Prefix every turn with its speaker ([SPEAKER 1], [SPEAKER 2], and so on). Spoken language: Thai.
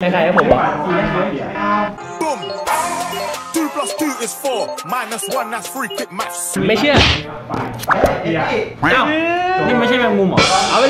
[SPEAKER 1] ใครๆรับผมบอก
[SPEAKER 2] Boom. Two plus two is four. Minus one, that's free kick maths.
[SPEAKER 1] ไม่เชื่อ
[SPEAKER 3] เอ้า
[SPEAKER 1] นี่ไม่ใช่แมงมุมเหรอ เอาไปเลย